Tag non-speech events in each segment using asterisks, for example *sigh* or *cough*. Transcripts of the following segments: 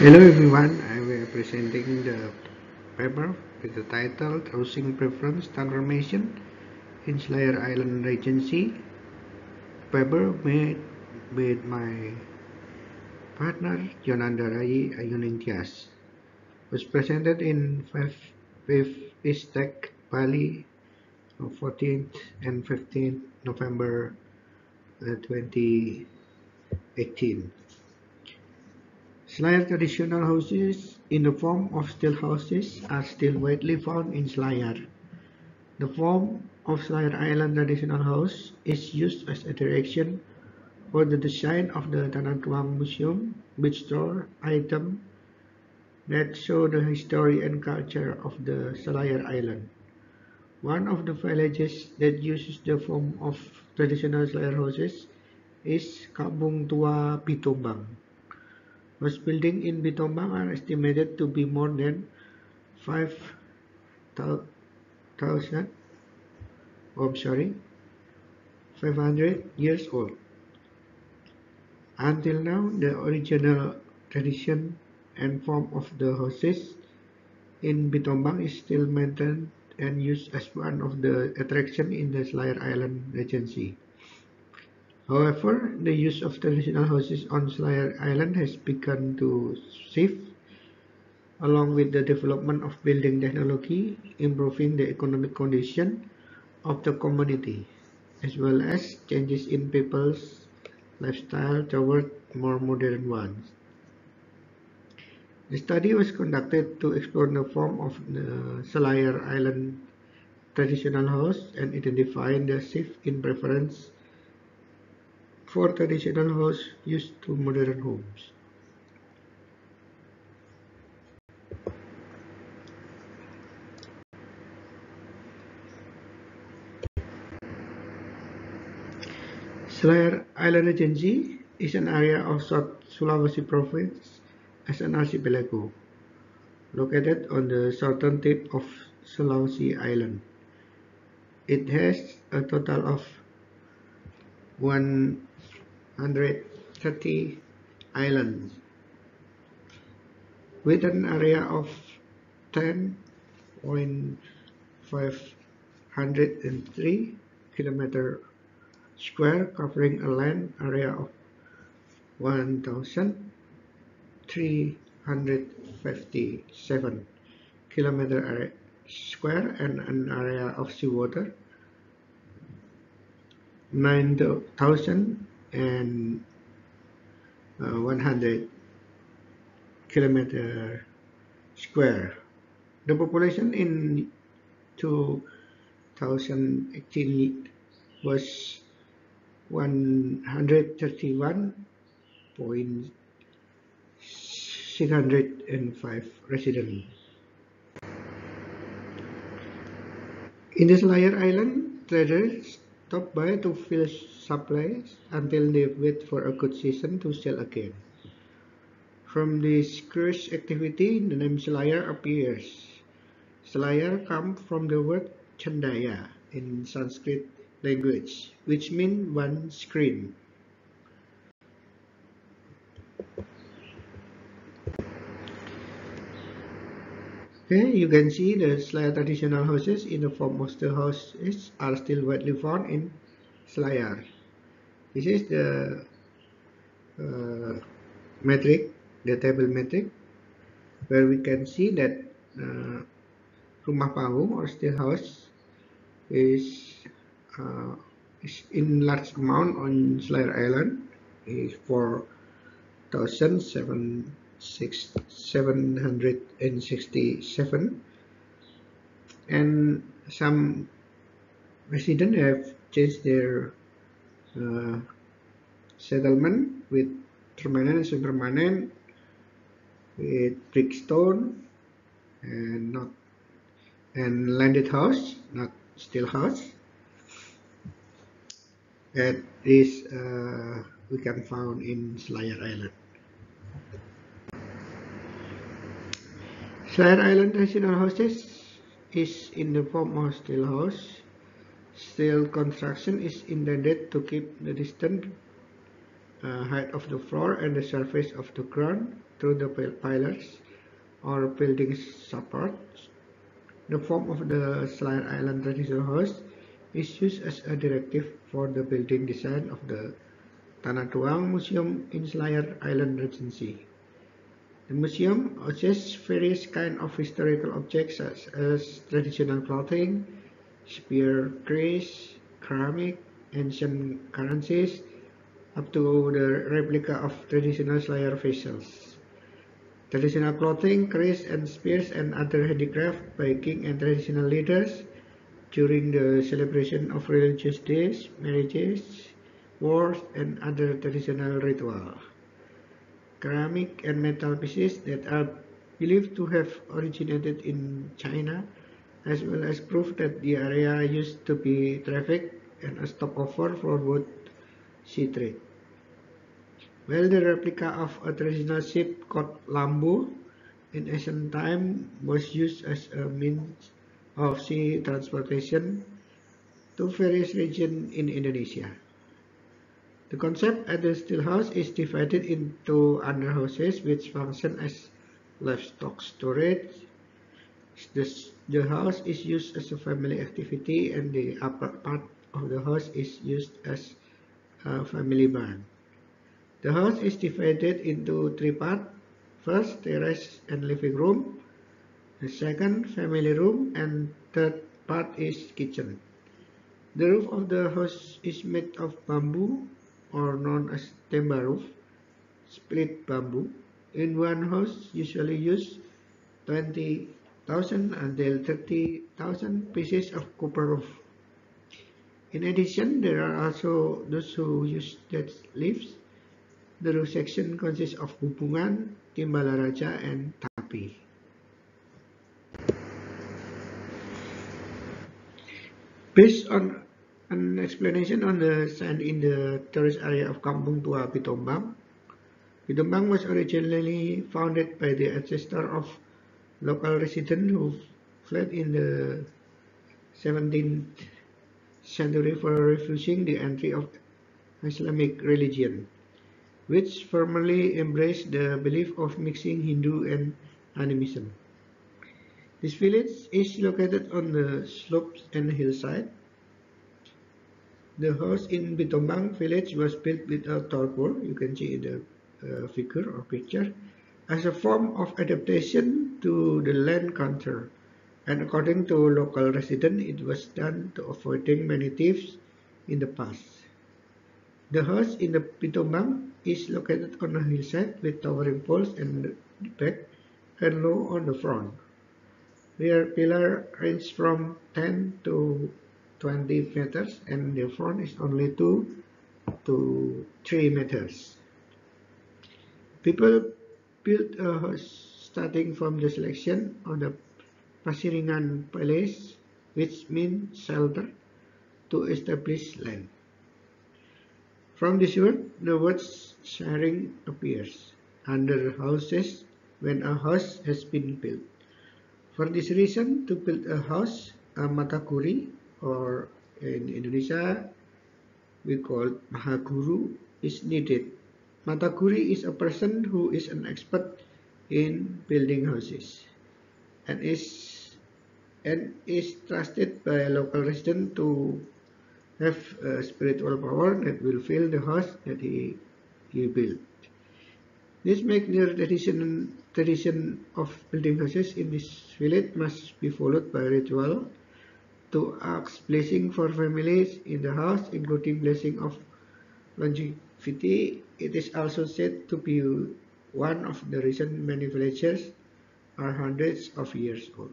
Hello everyone, I will presenting the paper with the title Housing Preference Transformation in Selayar Island Regency. Paper made with my partner Yonanda Rai Ayunintias. Was presented in 5th East Tech, Bali, 14th and 15th November uh, 2018. Selayar traditional houses in the form of stilt houses are still widely found in Selayar. The form of Selayar Island traditional house is used as a direction for the design of the Tanah Tuang Museum which store items that show the history and culture of the Selayar Island. One of the villages that uses the form of traditional Selayar houses is Kampung Tua. Most buildings in Bitombang are estimated to be more than 5,000 oh, sorry 500 years old. Until now, the original tradition and form of the houses in Bitombang is still maintained and used as one of the attractions in the Selayar Island Regency. However, the use of traditional houses on Selayar Island has begun to shift along with the development of building technology, improving the economic condition of the community, as well as changes in people's lifestyle toward more modern ones. The study was conducted to explore the form of the Selayar Island traditional house and identify the shift in preference for traditional house used to modern homes. Selayar Island Regency is an area of South Sulawesi province as an archipelago, located on the southern tip of Sulawesi Island. It has a total of 130 islands. With an area of 10.503 kilometer square covering a land area of 1357 kilometer square and an area of seawater 9,100 uh, kilometer square. The population in 2018 was 131.605 residents. In the Selayar Island, traders stop by to fill supplies until they wait for a good season to sell again. From this cruise activity, the name Selayar appears. Selayar comes from the word Chandaya in Sanskrit language, which means one screen. Okay, you can see the Selayar traditional houses in the form of the houses are still widely found in Selayar. This is the uh, metric, the table metric, where we can see that uh, rumah panggung or stilt house is, uh, is in large amount on Selayar Island is 4,007 six, 767 and some residents have changed their uh, settlement with permanent and semi-permanent with brick stone and not and landed house not stilt house. Is uh, we can found in Selayar Island Selayar Island traditional houses is in the form of stilt house. Stilt construction is intended to keep the distance uh, height of the floor and the surface of the ground through the pillars or building supports. The form of the Selayar Island traditional house is used as a directive for the building design of the Tanah Museum in Selayar Island Regency. The museum houses various kinds of historical objects such as traditional clothing, spear grace, ceramic, ancient currencies, up to the replica of traditional Selayar vessels. Traditional clothing, crests and spears and other handicraft by king and traditional leaders during the celebration of religious days, marriages, wars and other traditional rituals. Ceramic and metal pieces that are believed to have originated in China as well as proof that the area used to be traffic and a stopover for wood sea trade. Well, the replica of a traditional ship called Lambu in ancient time was used as a means of sea transportation to various regions in Indonesia. The concept at the stilt house is divided into underhouses which function as livestock storage. The, the house is used as a family activity and the upper part of the house is used as a family barn. The house is divided into three parts. First, terrace and living room. The second, family room. And third part is kitchen. The roof of the house is made of bamboo or known as roof, split bamboo. In one house, usually use 20,000 until 30,000 pieces of copper roof. In addition, there are also those who use dead leaves. The roof section consists of hubungan, timbalaraja, and tapi. Based on an explanation on the sand in the tourist area of Kampung Tua Bitombang, Bitombang was originally founded by the ancestor of local residents who fled in the 17th century for refusing the entry of Islamic religion, which firmly embraced the belief of mixing Hindu and animism. This village is located on the slopes and hillside. The house in Bitombang village was built with a tarpaul, you can see in the uh, figure or picture, as a form of adaptation to the land culture and according to local residents, it was done to avoiding many thieves in the past. The house in the Bitombang is located on a hillside with towering poles in the back and low on the front. Rear pillar range from 10 to 20 meters and the front is only 2 to 3 meters. People built a house starting from the selection of the Pasiringan Palace, which means shelter, to establish land. From this word, the word sharing appears under houses when a house has been built. For this reason, to build a house, a matakuri, or in Indonesia, we call mahaguru, is needed. Matakuri is a person who is an expert in building houses and is and is trusted by a local resident to have a spiritual power that will fill the house that he, he built. This makes the tradition, tradition of building houses in this village must be followed by ritual to ask blessing for families in the house, including blessing of longevity. It is also said to be one of the reasons many villagers are hundreds of years old.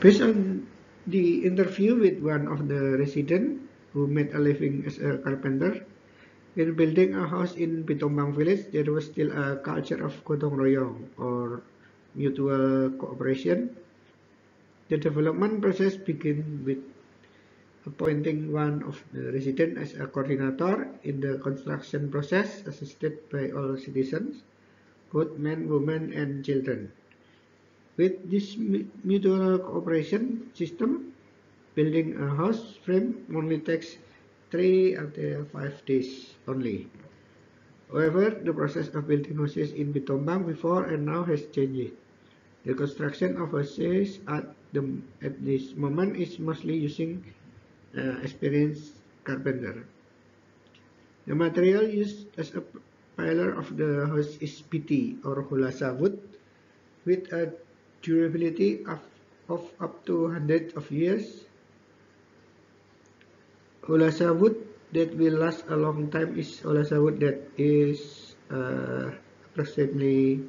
Based on the interview with one of the residents who made a living as a carpenter, in building a house in Bitombang village, there was still a culture of gotong royong or mutual cooperation. The development process began with appointing one of the residents as a coordinator in the construction process assisted by all citizens, both men, women, and children. With this mutual cooperation system, building a house frame only takes 3 until 5 days only. However, the process of building houses in Bitombang before and now has changed. The construction of houses at, the, at this moment is mostly using uh, experienced carpenter. The material used as a pillar of the house is PT or hulasa wood with a durability of, of up to hundreds of years. Hulasa wood that will last a long time is Olasa wood that is uh, approximately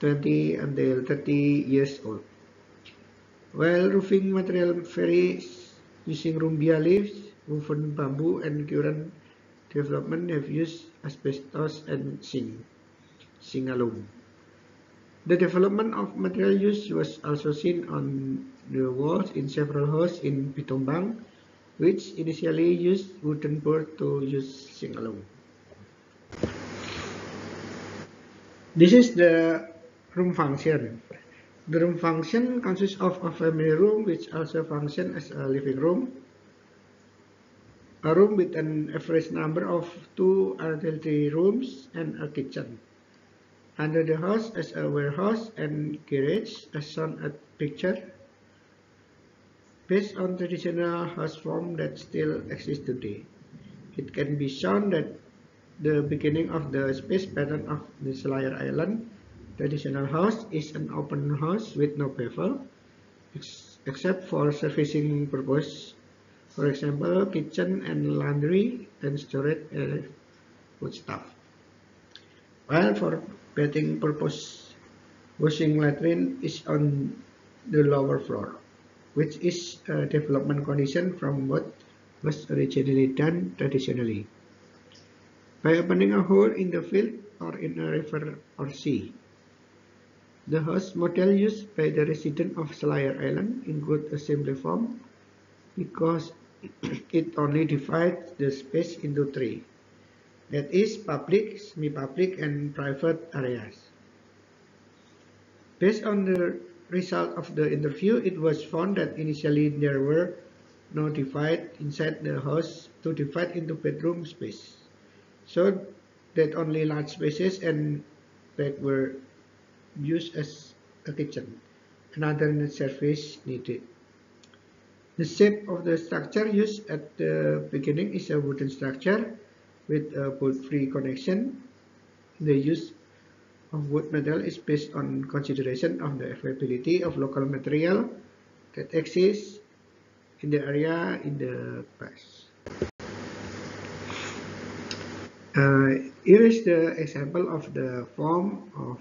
20 until 30 years old. While roofing material varies using rumbia leaves, woven bamboo and current development have used asbestos and zinc. The development of material use was also seen on the walls in several houses in Bitombang which initially used wooden board to use sing-along. This is the room function. The room function consists of a family room which also functions as a living room, a room with an average number of two until three rooms and a kitchen. Under the house as a warehouse and garage as shown at picture Based on traditional house form that still exists today, it can be shown that the beginning of the space pattern of the Selayar Island traditional house is an open house with no bevel, ex except for servicing purpose, for example, kitchen and laundry and storage uh, food stuff. While for bathing purpose, washing latrine is on the lower floor which is a development condition from what was originally done traditionally. By opening a hole in the field or in a river or sea. The house model used by the resident of Selayar Island in good assembly form because *clears throat* it only divides the space into three. That is public, semi-public and private areas. Based on the result of the interview, it was found that initially there were no divide inside the house to divide into bedroom space. So that only large spaces and bed were used as a kitchen. Another net surface needed. The shape of the structure used at the beginning is a wooden structure with a bolt-free connection. The use of wood metal is based on consideration of the availability of local material that exists in the area in the past. Uh, here is the example of the form of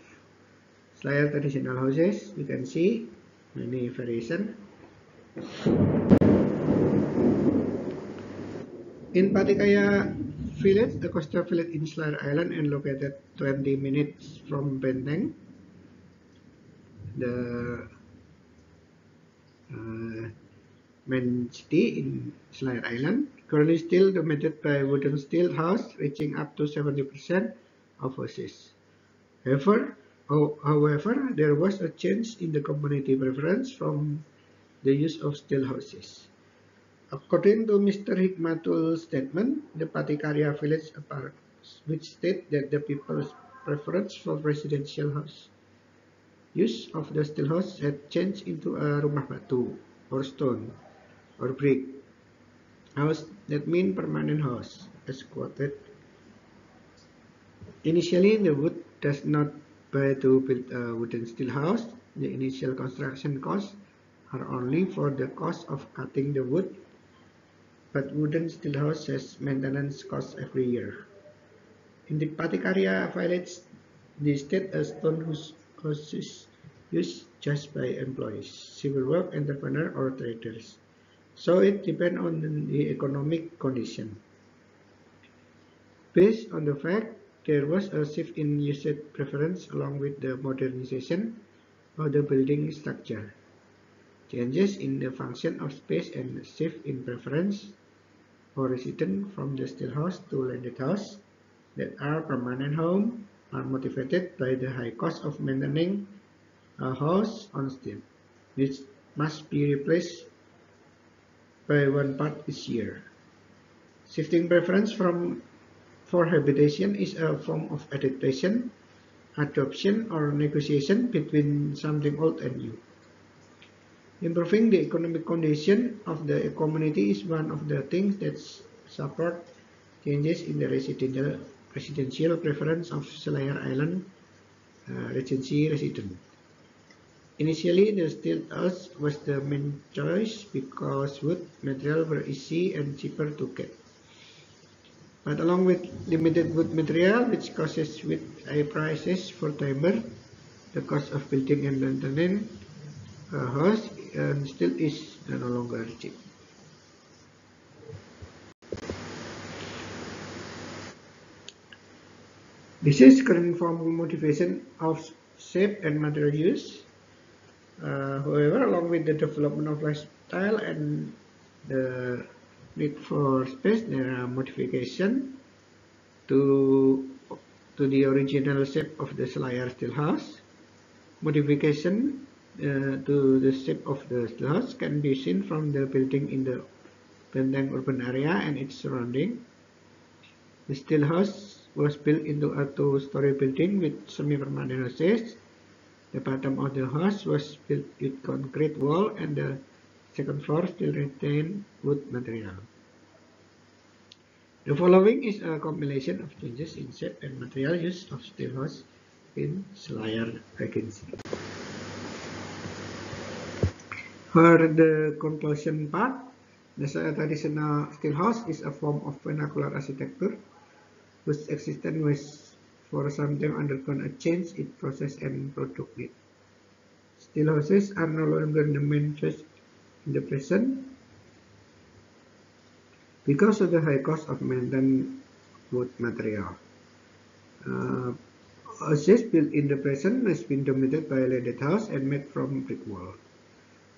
Selayar traditional houses. You can see many variation. In Patikaya village, the coastal village in Selayar Island and located 20 minutes from Benteng. The uh, main city in Selayar Island, currently still dominated by wooden steel house reaching up to 70% of houses. However, however, there was a change in the community preference from the use of stilt houses. According to Mr. Hikmatul's statement, the Patikarya village which state that the people's preference for residential house use of the stilt house had changed into a rumah batu or stone or brick house that mean permanent house as quoted. Initially, the wood does not buy to build a wooden stilt house. The initial construction costs are only for the cost of cutting the wood but wooden stilt house has maintenance costs every year. In the Patikarya village, the state a stone house is used just by employees, civil work entrepreneur or traders. So it depends on the economic condition. Based on the fact there was a shift in usage preference along with the modernization of the building structure. Changes in the function of space and shift in preference for residents from the stilt house to landed house that are permanent home are motivated by the high cost of maintaining a house on stilt, which must be replaced by one part each year. Shifting preference from for habitation is a form of adaptation, adoption, or negotiation between something old and new. Improving the economic condition of the community is one of the things that support changes in the residential, residential preference of Selayar Island uh, Regency residents. Initially, the stilt house was the main choice because wood material were easy and cheaper to get. But along with limited wood material, which causes with high prices for timber, the cost of building and maintaining a uh, house and still is uh, no longer cheap. This is current form motivation of shape and material use. Uh, however, along with the development of lifestyle and the need for space there are modification to to the original shape of the Selayar stilt house. Modification uh, to the shape of the stilt house can be seen from the building in the Benteng urban area and its surrounding. The stilt house was built into a two-story building with semi-permanent houses. The bottom of the house was built with concrete wall and the second floor still retained wood material. The following is a compilation of changes in shape and material use of steel house in Selayar Regency. For the conclusion part, the traditional steel house is a form of vernacular architecture whose existence was for some time undergone a change in process and product need. Steel houses are no longer the main choice in the present because of the high cost of maintaining wood material. Uh, houses built in the present has been dominated by landed house and made from brick wall.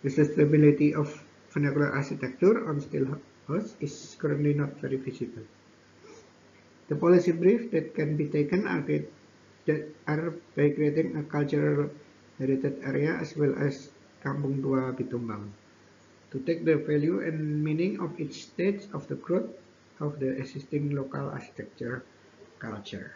The sustainability of vernacular architecture on stilt house is currently not very visible. The policy brief that can be taken are, that are by creating a cultural heritage area as well as Kampung Tua Bitombang to take the value and meaning of each stage of the growth of the existing local architecture culture.